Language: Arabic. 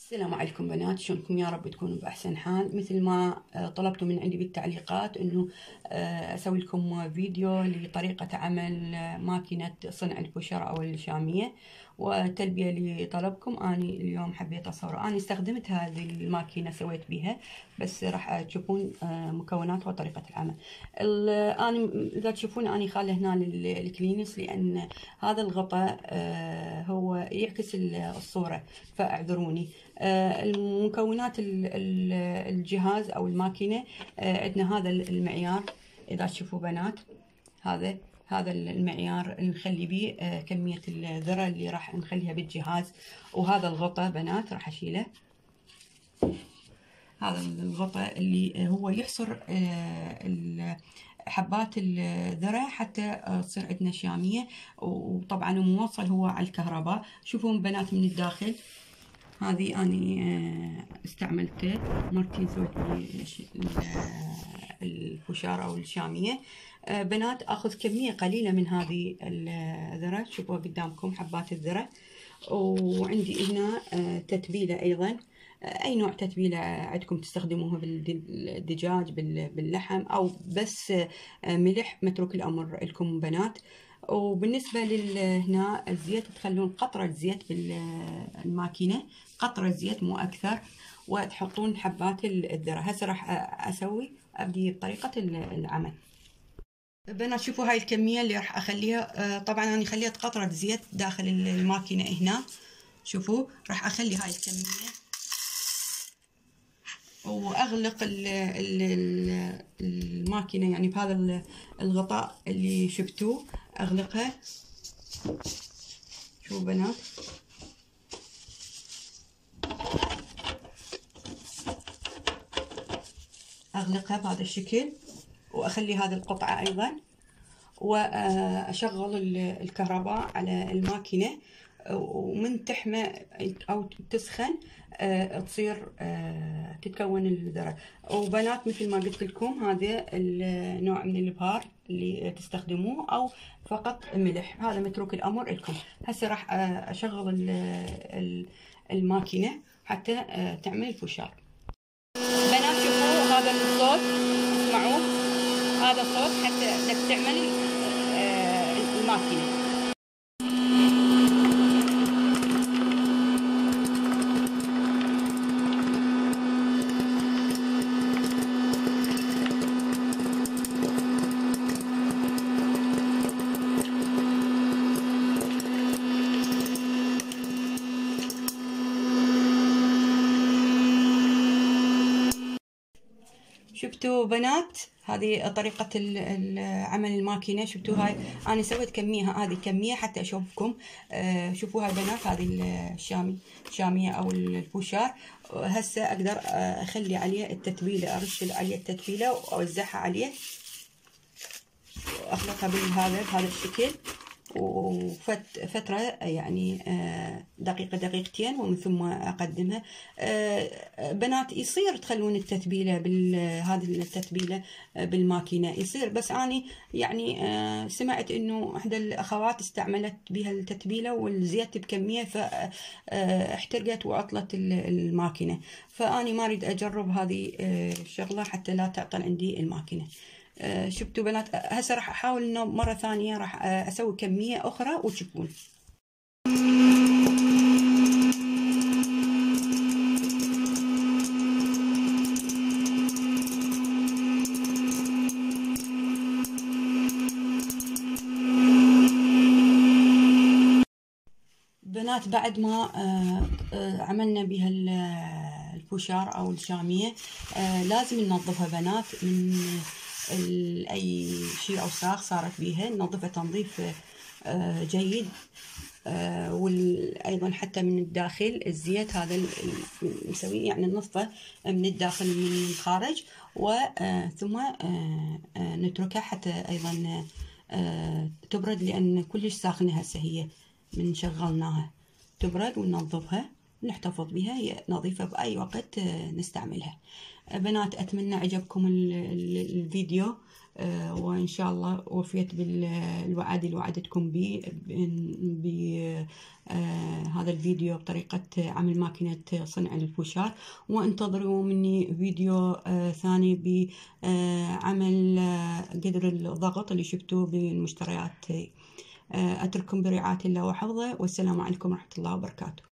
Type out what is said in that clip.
السلام عليكم بنات شلونكم؟ يا رب تكونوا بأحسن حال. مثل ما آه، طلبتوا من عندي بالتعليقات إنه آه، أسوي لكم فيديو لطريقة عمل آه، ماكينة صنع الفشار أو الشامية. وتلبية لطلبكم. أني اليوم حبيت أصور. أني استخدمت هذه الماكينة سويت بها بس راح تشوفون مكوناتها وطريقة العمل. أني إذا تشوفون أني خاله هنا الكلينكس لأن هذا الغطاء هو يعكس الصورة فاعذروني. آه، المكونات الجهاز أو الماكينة آه، عندنا هذا المعيار. إذا تشوفوا بنات هذا. هذا المعيار نخلي به آه، كمية الذرة اللي راح نخليها بالجهاز. وهذا الغطاء بنات راح أشيله. هذا الغطاء اللي هو يحصر حبات الذرة حتى تصير عندنا شامية. وطبعا موصل هو على الكهرباء. شوفون بنات من الداخل. هذه أني آه، استعملته مرتين سويت الفشار أو الشامية آه، بنات أخذ كمية قليلة من هذه الذرة. شوفوا قدامكم حبات الذرة. وعندي هنا آه، تتبيلة أيضا. أي نوع تتبيلة عندكم تستخدموها بالدجاج باللحم أو بس ملح متروك الأمر لكم بنات. وبالنسبة هنا الزيت تخلون قطرة زيت بالماكينة. قطرة زيت مو أكثر. وتحطون حبات الذرة. هسه راح أسوي أبدي بطريقة العمل. بنات شوفوا هاي الكمية اللي راح أخليها طبعا أنا خليت قطرة زيت داخل الماكينة هنا. شوفوا راح أخلي هاي الكمية. وأغلق الماكينة يعني بهذا الغطاء اللي شفتوه. أغلقها. شوفوا بنات أغلقها بهذا الشكل. وأخلي هذه القطعة أيضا. وأشغل الكهرباء على الماكينة ومن تحمى أو تسخن آه، تصير آه، تتكون الذرة وبنات مثل ما قلت لكم هذا النوع من الابهار اللي تستخدموه أو فقط ملح. هذا متروك الأمر لكم. هسه راح آه، أشغل الماكينة حتى تعمل الفشار بنات شوفوا هذا الصوت. هذا الصوت حتى تعمل الماكينة. شفتوا بنات؟ هذه طريقة عمل الماكينة. شفتوا هاي؟ أنا سويت كمية هذه كمية حتى أشوفكم. آه، شوفوا هاي بنات هذه الشامي الشامية أو الفوشار. هسه أقدر آه، أخلي عليه التتبيلة أرش عليه التتبيلة وأوزعها عليه. وأخلطها بهذا بهذا الشكل. وفترة يعني آه، دقيقة دقيقتين ومن ثم أقدمها. آه، بنات يصير تخلون التتبيلة بهذه التتبيلة آه، بالماكينة يصير. بس أني يعني سمعت إنه إحدى الأخوات استعملت بها التتبيلة والزيت بكمية فاحترقت وعطلت الماكينة. فأني ما أريد أجرب هذه الشغلة حتى لا تعطل عندي الماكينة. شفتوا بنات هسه راح أحاول إنه مرة ثانية راح آه، أسوي كمية أخرى وتشوفون. بنات بعد ما آه، عملنا بها الفشار أو الشامية لازم ننظفها بنات من أي شيء اوساخ صارت بيها ننظفها تنظيف آه، جيد. آه، وأيضا حتى من الداخل الزيت هذا مسوي يعني نصفه من الداخل من الخارج وثم آه، نتركها حتى أيضا تبرد لأن كلش ساخنه هسه هي من شغلناها. تبرد وننظفها. نحتفظ بها هي نظيفة بأي وقت نستعملها. بنات أتمنى عجبكم الفيديو. وإن شاء الله وفيت بالوعد اللي وعدتكم به بهذا الفيديو بطريقة عمل ماكينة صنع الفوشار وانتظروا مني فيديو ثاني بعمل قدر الضغط اللي شفتوه بالمشتريات. أترككم برعاية الله وحفظه. والسلام عليكم ورحمة الله وبركاته.